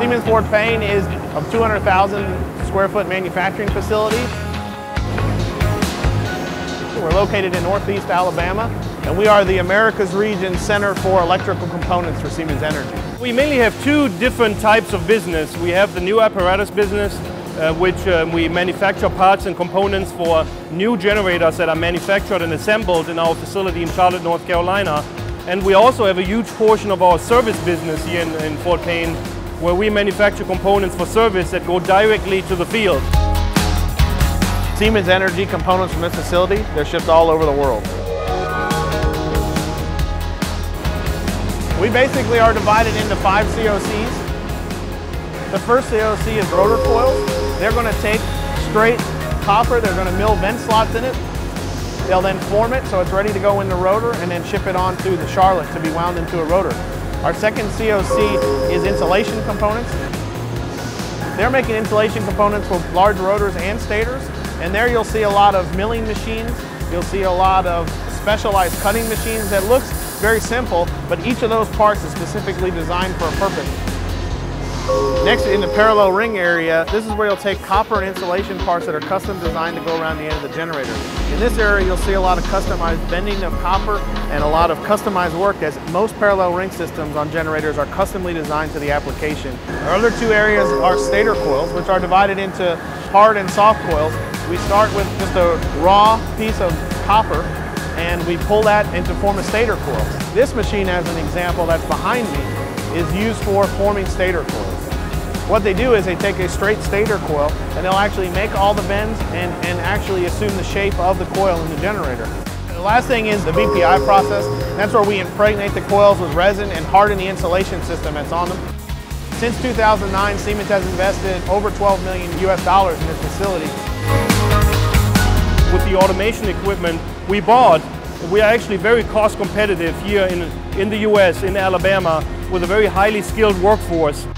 Siemens Fort Payne is a 200,000 square foot manufacturing facility. We're located in Northeast Alabama, and we are the Americas Region Center for Electrical Components for Siemens Energy. We mainly have two different types of business. We have the new apparatus business, uh, which um, we manufacture parts and components for new generators that are manufactured and assembled in our facility in Charlotte, North Carolina. And we also have a huge portion of our service business here in, in Fort Payne, where we manufacture components for service that go directly to the field. Siemens Energy components from this facility, they're shipped all over the world. We basically are divided into five COCs. The first COC is rotor coils. They're going to take straight copper, they're going to mill vent slots in it. They'll then form it so it's ready to go in the rotor and then ship it on to the Charlotte to be wound into a rotor. Our second COC is insulation components. They're making insulation components for large rotors and stators. And there you'll see a lot of milling machines. You'll see a lot of specialized cutting machines that looks very simple, but each of those parts is specifically designed for a purpose. Next, in the parallel ring area, this is where you'll take copper and insulation parts that are custom designed to go around the end of the generator. In this area, you'll see a lot of customized bending of copper and a lot of customized work as most parallel ring systems on generators are customly designed to the application. Our other two areas are stator coils, which are divided into hard and soft coils. We start with just a raw piece of copper and we pull that into form a stator coil. This machine, as an example that's behind me, is used for forming stator coils. What they do is they take a straight stator coil and they'll actually make all the bends and, and actually assume the shape of the coil in the generator. The last thing is the VPI process. That's where we impregnate the coils with resin and harden the insulation system that's on them. Since 2009, Siemens has invested over 12 million US dollars in this facility. With the automation equipment we bought, we are actually very cost competitive here in, in the US, in Alabama, with a very highly skilled workforce.